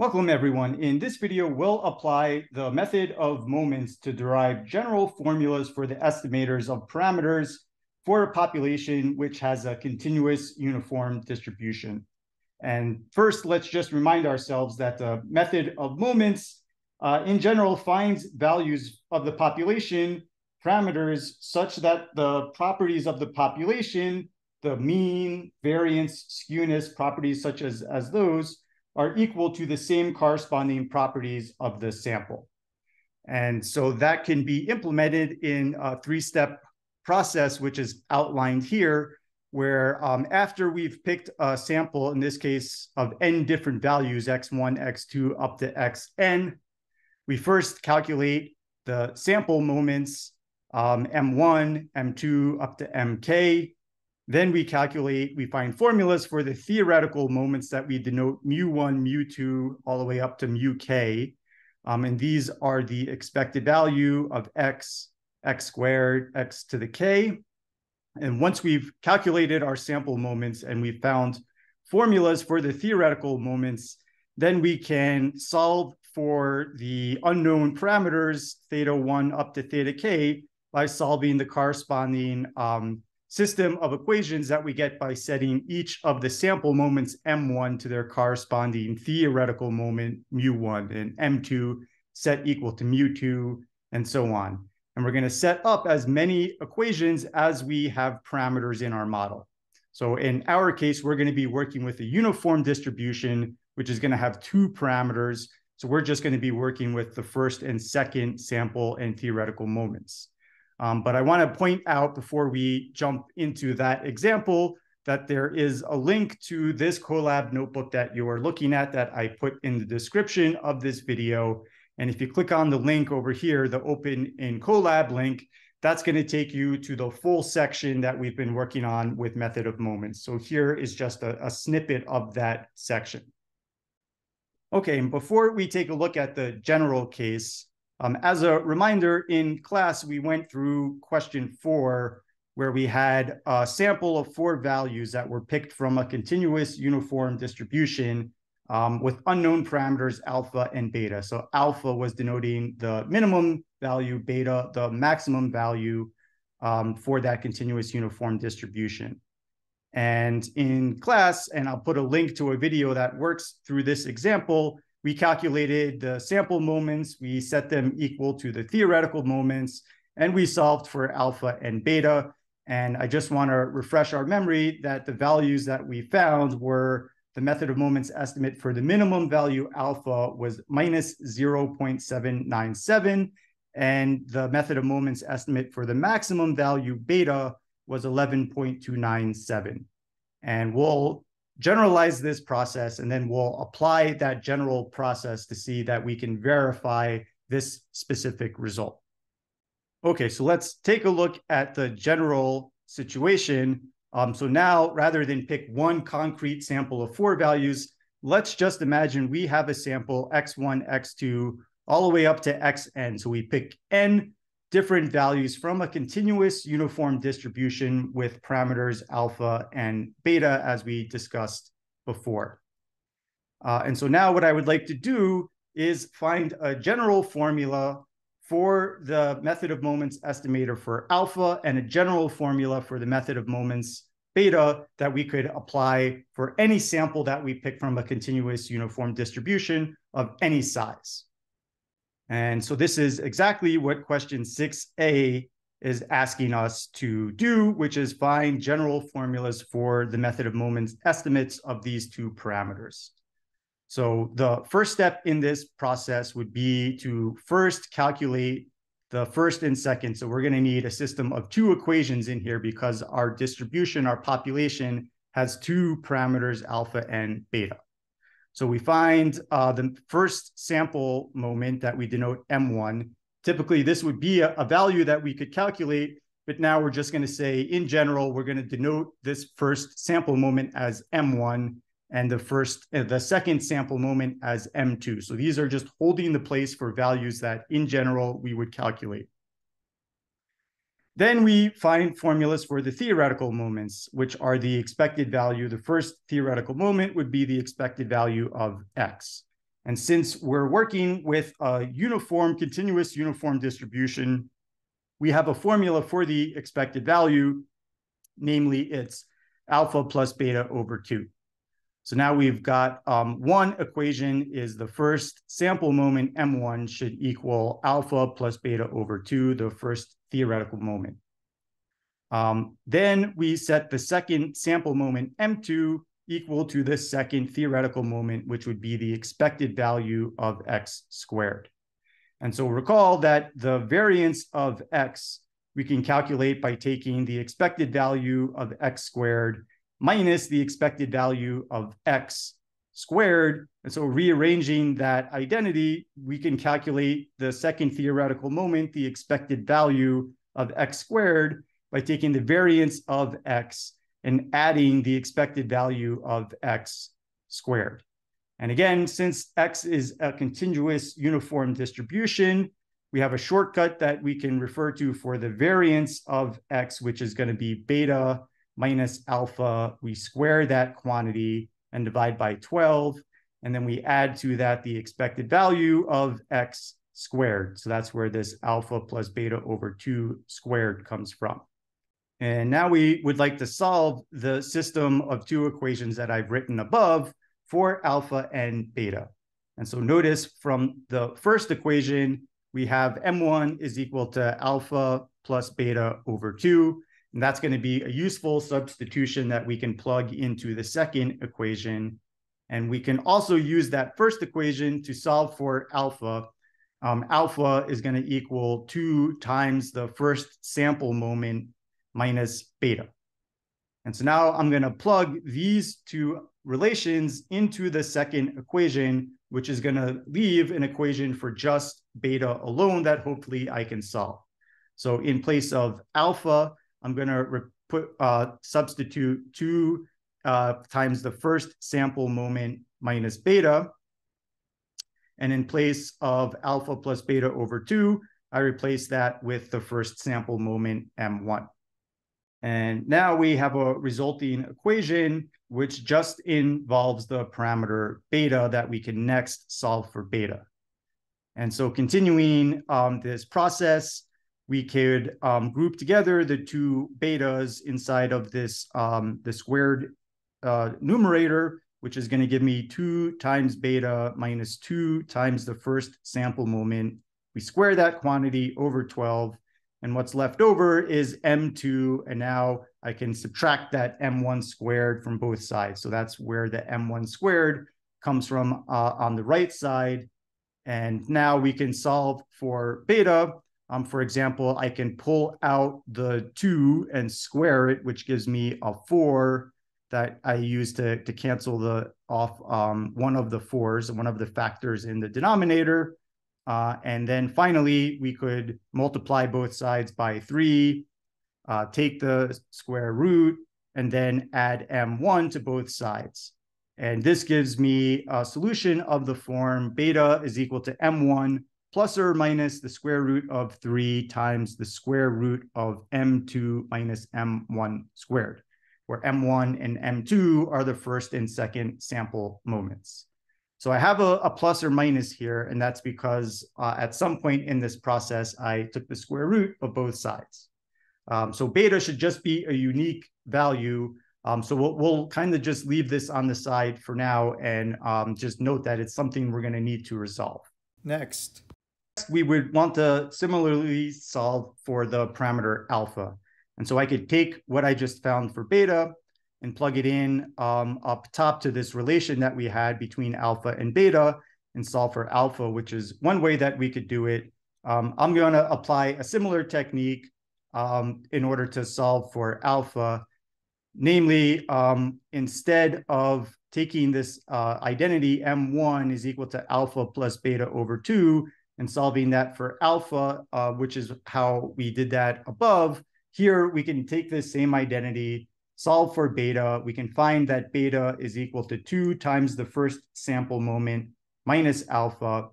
Welcome everyone. In this video, we'll apply the method of moments to derive general formulas for the estimators of parameters for a population which has a continuous uniform distribution. And first, let's just remind ourselves that the method of moments uh, in general finds values of the population parameters such that the properties of the population, the mean, variance, skewness, properties such as, as those, are equal to the same corresponding properties of the sample. And so that can be implemented in a three-step process, which is outlined here, where um, after we've picked a sample, in this case of n different values, x1, x2, up to xn, we first calculate the sample moments, um, m1, m2, up to mk, then we calculate, we find formulas for the theoretical moments that we denote mu1, mu2, all the way up to mu k. Um, and these are the expected value of x, x squared, x to the k. And once we've calculated our sample moments and we've found formulas for the theoretical moments, then we can solve for the unknown parameters, theta 1 up to theta k, by solving the corresponding um, system of equations that we get by setting each of the sample moments m1 to their corresponding theoretical moment mu1 and m2 set equal to mu2 and so on. And we're going to set up as many equations as we have parameters in our model. So in our case, we're going to be working with a uniform distribution, which is going to have two parameters. So we're just going to be working with the first and second sample and theoretical moments. Um, but I want to point out before we jump into that example that there is a link to this Colab notebook that you are looking at that I put in the description of this video. And if you click on the link over here, the open in Colab link, that's going to take you to the full section that we've been working on with method of moments. So here is just a, a snippet of that section. Okay, and before we take a look at the general case, um, as a reminder, in class, we went through question four, where we had a sample of four values that were picked from a continuous uniform distribution um, with unknown parameters alpha and beta. So alpha was denoting the minimum value, beta, the maximum value um, for that continuous uniform distribution. And in class, and I'll put a link to a video that works through this example, we calculated the sample moments, we set them equal to the theoretical moments, and we solved for alpha and beta. And I just want to refresh our memory that the values that we found were the method of moments estimate for the minimum value alpha was minus 0.797, and the method of moments estimate for the maximum value beta was 11.297. And we'll generalize this process, and then we'll apply that general process to see that we can verify this specific result. Okay, so let's take a look at the general situation. Um, so now, rather than pick one concrete sample of four values, let's just imagine we have a sample x1, x2, all the way up to xn. So we pick n different values from a continuous uniform distribution with parameters alpha and beta as we discussed before. Uh, and so now what I would like to do is find a general formula for the method of moments estimator for alpha and a general formula for the method of moments beta that we could apply for any sample that we pick from a continuous uniform distribution of any size. And so this is exactly what question 6a is asking us to do, which is find general formulas for the method of moments estimates of these two parameters. So the first step in this process would be to first calculate the first and second. So we're going to need a system of two equations in here because our distribution, our population has two parameters, alpha and beta. So we find uh, the first sample moment that we denote M1. Typically, this would be a, a value that we could calculate, but now we're just going to say, in general, we're going to denote this first sample moment as M1 and the first, uh, the second sample moment as M2. So these are just holding the place for values that, in general, we would calculate. Then we find formulas for the theoretical moments, which are the expected value. The first theoretical moment would be the expected value of x. And since we're working with a uniform, continuous uniform distribution, we have a formula for the expected value, namely it's alpha plus beta over two. So now we've got um, one equation is the first sample moment M1 should equal alpha plus beta over two, the first theoretical moment. Um, then we set the second sample moment M2 equal to the second theoretical moment, which would be the expected value of x squared. And so recall that the variance of x we can calculate by taking the expected value of x squared minus the expected value of x squared. And so rearranging that identity, we can calculate the second theoretical moment, the expected value of x squared, by taking the variance of x and adding the expected value of x squared. And again, since x is a continuous uniform distribution, we have a shortcut that we can refer to for the variance of x, which is going to be beta minus alpha. We square that quantity and divide by 12. And then we add to that the expected value of x squared. So that's where this alpha plus beta over 2 squared comes from. And now we would like to solve the system of two equations that I've written above for alpha and beta. And so notice from the first equation, we have M1 is equal to alpha plus beta over 2. And that's going to be a useful substitution that we can plug into the second equation. And we can also use that first equation to solve for alpha. Um, alpha is going to equal 2 times the first sample moment minus beta. And so now I'm going to plug these two relations into the second equation, which is going to leave an equation for just beta alone that hopefully I can solve. So in place of alpha, I'm going to put uh, substitute two uh, times the first sample moment minus beta. And in place of alpha plus beta over two, I replace that with the first sample moment M1. And now we have a resulting equation which just involves the parameter beta that we can next solve for beta. And so continuing um, this process, we could um, group together the two betas inside of this um, the squared uh, numerator, which is going to give me two times beta minus two times the first sample moment. We square that quantity over 12 and what's left over is M2. And now I can subtract that M1 squared from both sides. So that's where the M1 squared comes from uh, on the right side. And now we can solve for beta. Um, for example, I can pull out the 2 and square it, which gives me a 4 that I use to, to cancel the off um, one of the 4s, one of the factors in the denominator. Uh, and then finally, we could multiply both sides by three, uh, take the square root, and then add m1 to both sides. And this gives me a solution of the form beta is equal to m1 plus or minus the square root of 3 times the square root of m2 minus m1 squared, where m1 and m2 are the first and second sample moments. So I have a, a plus or minus here, and that's because uh, at some point in this process, I took the square root of both sides. Um, so beta should just be a unique value. Um, so we'll, we'll kind of just leave this on the side for now and um, just note that it's something we're going to need to resolve. Next. We would want to similarly solve for the parameter alpha. And so I could take what I just found for beta and plug it in um, up top to this relation that we had between alpha and beta and solve for alpha, which is one way that we could do it. Um, I'm going to apply a similar technique um, in order to solve for alpha. Namely, um, instead of taking this uh, identity M1 is equal to alpha plus beta over 2 and solving that for alpha, uh, which is how we did that above, here we can take this same identity solve for beta, we can find that beta is equal to 2 times the first sample moment minus alpha.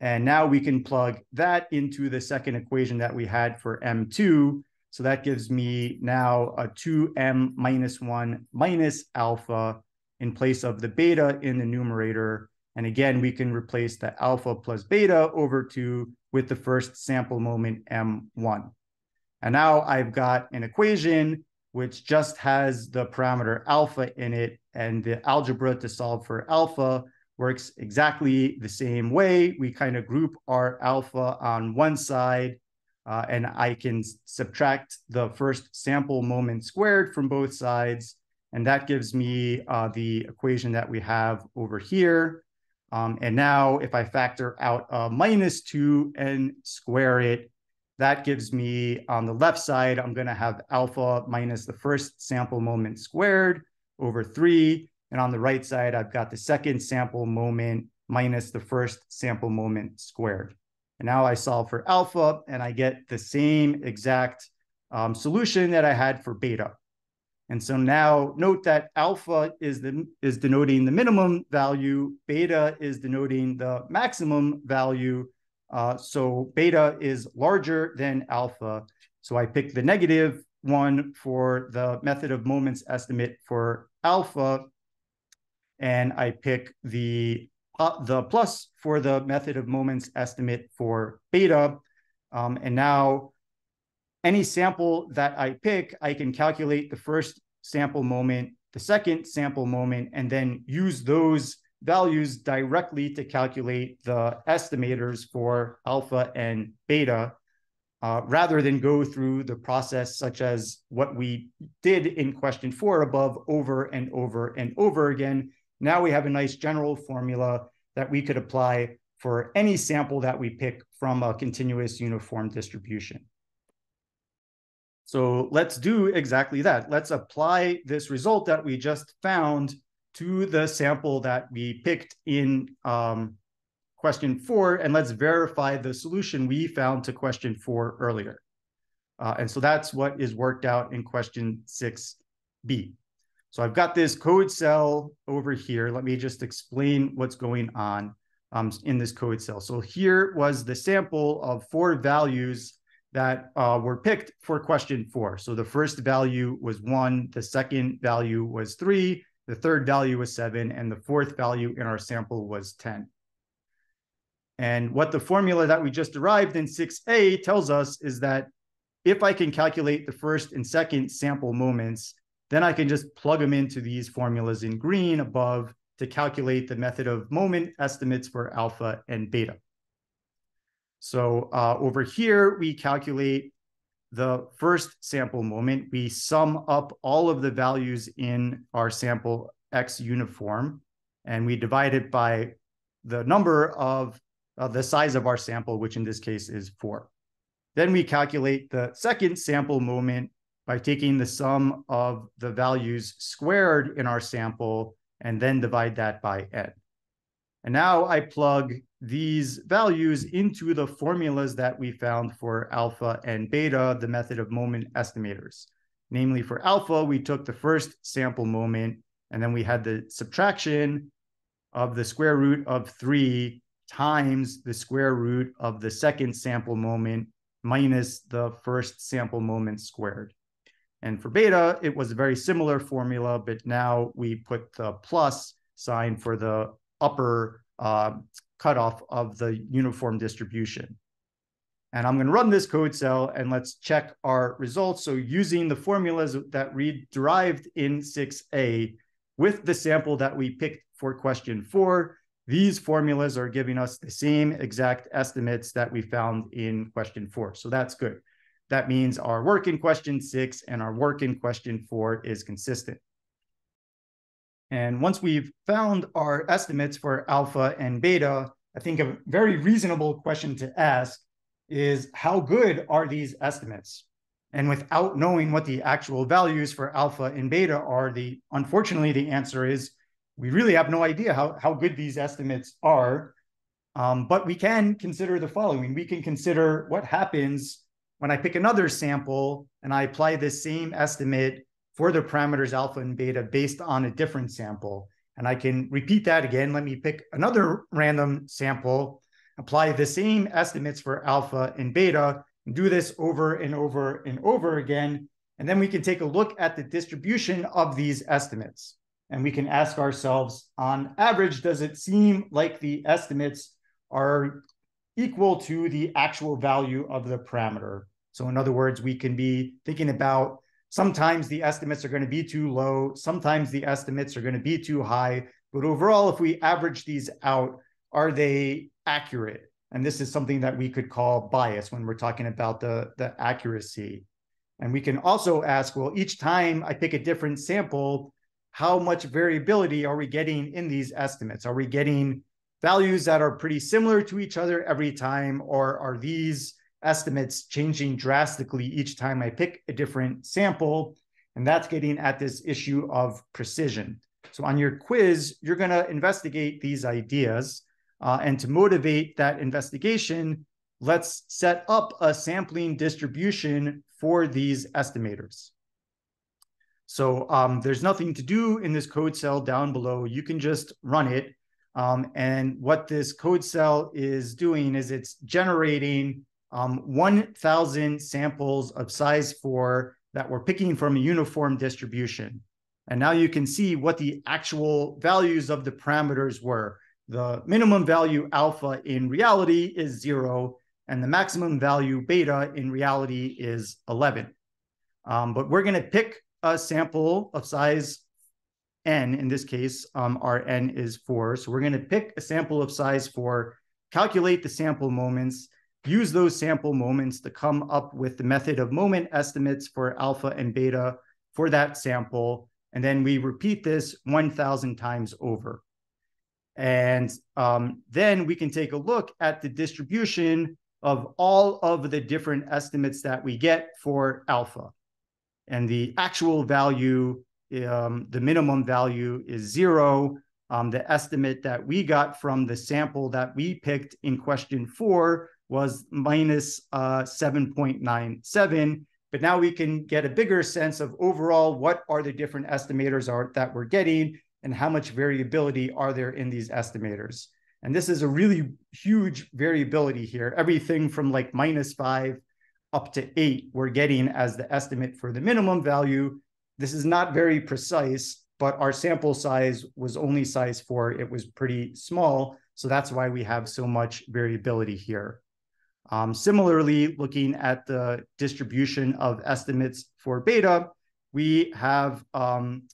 And now we can plug that into the second equation that we had for M2. So that gives me now a 2m minus 1 minus alpha in place of the beta in the numerator. And again, we can replace the alpha plus beta over 2 with the first sample moment m1. And now I've got an equation which just has the parameter alpha in it, and the algebra to solve for alpha works exactly the same way. We kind of group our alpha on one side, uh, and I can subtract the first sample moment squared from both sides, and that gives me uh, the equation that we have over here. Um, and now if I factor out a minus 2 and square it, that gives me on the left side, I'm going to have alpha minus the first sample moment squared over 3. And on the right side, I've got the second sample moment minus the first sample moment squared. And now I solve for alpha and I get the same exact um, solution that I had for beta. And so now note that alpha is, the, is denoting the minimum value, beta is denoting the maximum value. Uh, so beta is larger than alpha. So I pick the negative one for the method of moments estimate for alpha. And I pick the, uh, the plus for the method of moments estimate for beta. Um, and now any sample that I pick, I can calculate the first sample moment, the second sample moment, and then use those values directly to calculate the estimators for alpha and beta, uh, rather than go through the process such as what we did in question four above over and over and over again. Now we have a nice general formula that we could apply for any sample that we pick from a continuous uniform distribution. So let's do exactly that. Let's apply this result that we just found to the sample that we picked in um, question four, and let's verify the solution we found to question four earlier. Uh, and so that's what is worked out in question 6b. So I've got this code cell over here. Let me just explain what's going on um, in this code cell. So here was the sample of four values that uh, were picked for question four. So the first value was one, the second value was three, the third value was seven, and the fourth value in our sample was 10. And what the formula that we just derived in 6a tells us is that if I can calculate the first and second sample moments, then I can just plug them into these formulas in green above to calculate the method of moment estimates for alpha and beta. So uh, over here, we calculate the first sample moment. We sum up all of the values in our sample X uniform, and we divide it by the number of uh, the size of our sample, which in this case is four. Then we calculate the second sample moment by taking the sum of the values squared in our sample and then divide that by n. And now I plug these values into the formulas that we found for alpha and beta, the method of moment estimators. Namely, for alpha, we took the first sample moment, and then we had the subtraction of the square root of 3 times the square root of the second sample moment minus the first sample moment squared. And for beta, it was a very similar formula, but now we put the plus sign for the upper uh, cutoff of the uniform distribution. And I'm going to run this code cell and let's check our results. So using the formulas that we derived in 6a with the sample that we picked for question four, these formulas are giving us the same exact estimates that we found in question four. So that's good. That means our work in question six and our work in question four is consistent. And once we've found our estimates for alpha and beta, I think a very reasonable question to ask is how good are these estimates? And without knowing what the actual values for alpha and beta are, the unfortunately the answer is we really have no idea how, how good these estimates are. Um, but we can consider the following. We can consider what happens when I pick another sample and I apply the same estimate for the parameters alpha and beta based on a different sample. And I can repeat that again. Let me pick another random sample, apply the same estimates for alpha and beta, and do this over and over and over again. And then we can take a look at the distribution of these estimates. And we can ask ourselves, on average, does it seem like the estimates are equal to the actual value of the parameter? So in other words, we can be thinking about sometimes the estimates are going to be too low, sometimes the estimates are going to be too high, but overall, if we average these out, are they accurate? And this is something that we could call bias when we're talking about the, the accuracy. And we can also ask, well, each time I pick a different sample, how much variability are we getting in these estimates? Are we getting values that are pretty similar to each other every time, or are these estimates changing drastically each time I pick a different sample? And that's getting at this issue of precision. So on your quiz, you're going to investigate these ideas. Uh, and to motivate that investigation, let's set up a sampling distribution for these estimators. So um, there's nothing to do in this code cell down below. You can just run it. Um, and what this code cell is doing is it's generating um, 1,000 samples of size 4 that we're picking from a uniform distribution. And now you can see what the actual values of the parameters were. The minimum value alpha in reality is 0, and the maximum value beta in reality is 11. Um, but we're going to pick a sample of size n. In this case, um, our n is 4. So we're going to pick a sample of size 4, calculate the sample moments, use those sample moments to come up with the method of moment estimates for alpha and beta for that sample. And then we repeat this 1,000 times over. And um, then we can take a look at the distribution of all of the different estimates that we get for alpha. And the actual value, um, the minimum value is zero. Um, the estimate that we got from the sample that we picked in question four was minus uh, 7.97. But now we can get a bigger sense of overall what are the different estimators are that we're getting and how much variability are there in these estimators. And this is a really huge variability here. Everything from like minus five up to eight, we're getting as the estimate for the minimum value. This is not very precise, but our sample size was only size four. It was pretty small. So that's why we have so much variability here. Um, similarly, looking at the distribution of estimates for beta, we have um,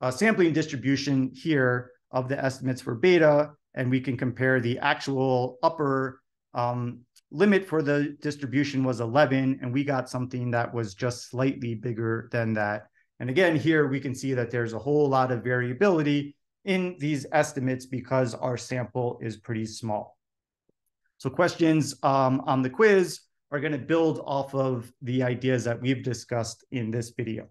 a sampling distribution here of the estimates for beta and we can compare the actual upper um, limit for the distribution was 11, and we got something that was just slightly bigger than that. And again, here we can see that there's a whole lot of variability in these estimates because our sample is pretty small. So questions um, on the quiz are going to build off of the ideas that we've discussed in this video.